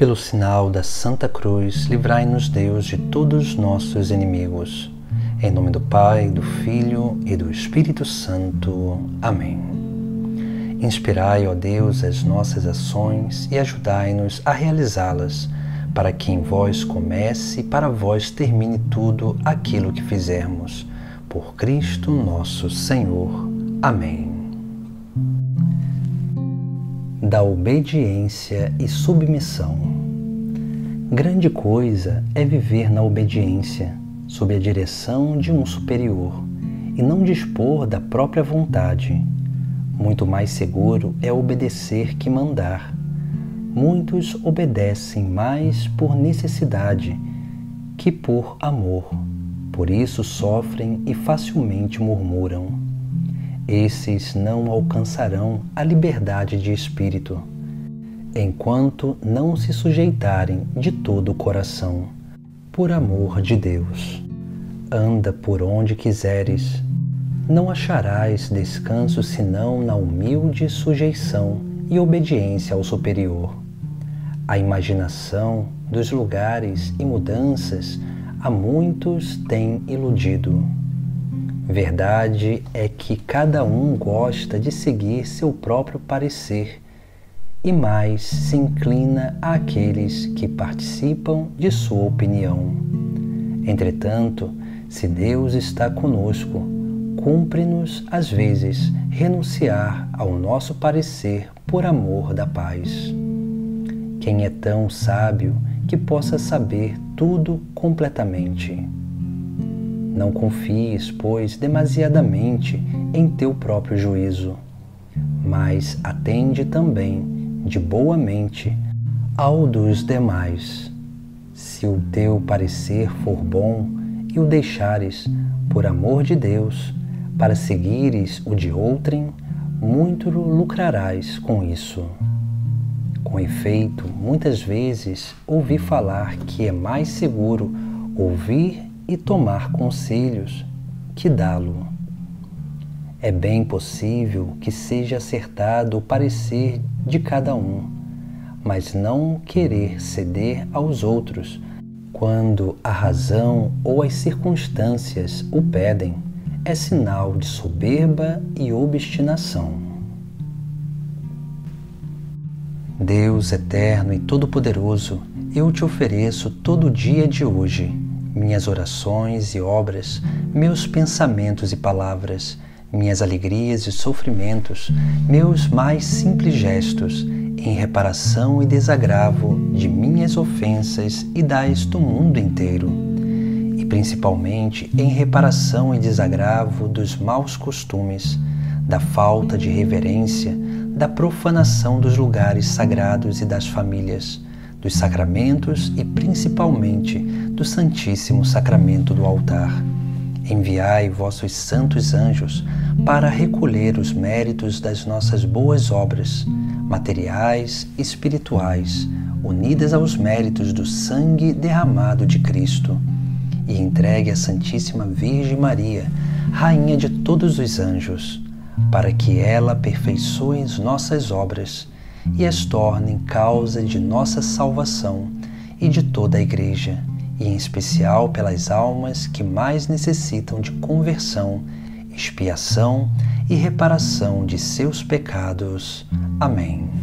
Pelo sinal da Santa Cruz, livrai-nos Deus de todos os nossos inimigos. Em nome do Pai, do Filho e do Espírito Santo. Amém. Inspirai, ó Deus, as nossas ações e ajudai-nos a realizá-las, para que em vós comece e para vós termine tudo aquilo que fizermos. Por Cristo nosso Senhor. Amém da obediência e submissão. Grande coisa é viver na obediência, sob a direção de um superior, e não dispor da própria vontade. Muito mais seguro é obedecer que mandar. Muitos obedecem mais por necessidade que por amor, por isso sofrem e facilmente murmuram esses não alcançarão a liberdade de espírito, enquanto não se sujeitarem de todo o coração, por amor de Deus. Anda por onde quiseres, não acharás descanso senão na humilde sujeição e obediência ao superior. A imaginação dos lugares e mudanças a muitos tem iludido Verdade é que cada um gosta de seguir seu próprio parecer e mais se inclina àqueles que participam de sua opinião. Entretanto, se Deus está conosco, cumpre-nos às vezes renunciar ao nosso parecer por amor da paz. Quem é tão sábio que possa saber tudo completamente? Não confies, pois, demasiadamente em teu próprio juízo, mas atende também de boa mente ao dos demais. Se o teu parecer for bom e o deixares, por amor de Deus, para seguires o de outrem, muito lucrarás com isso. Com efeito, muitas vezes ouvi falar que é mais seguro ouvir e tomar conselhos que dá-lo. É bem possível que seja acertado o parecer de cada um, mas não querer ceder aos outros quando a razão ou as circunstâncias o pedem é sinal de soberba e obstinação. Deus eterno e todo-poderoso, eu te ofereço todo o dia de hoje minhas orações e obras, meus pensamentos e palavras, minhas alegrias e sofrimentos, meus mais simples gestos, em reparação e desagravo de minhas ofensas e das do mundo inteiro, e principalmente em reparação e desagravo dos maus costumes, da falta de reverência, da profanação dos lugares sagrados e das famílias dos sacramentos e principalmente do Santíssimo Sacramento do altar. Enviai vossos santos anjos para recolher os méritos das nossas boas obras, materiais e espirituais, unidas aos méritos do sangue derramado de Cristo, e entregue à Santíssima Virgem Maria, Rainha de todos os anjos, para que ela aperfeiçoe as nossas obras e as tornem causa de nossa salvação e de toda a Igreja, e em especial pelas almas que mais necessitam de conversão, expiação e reparação de seus pecados. Amém.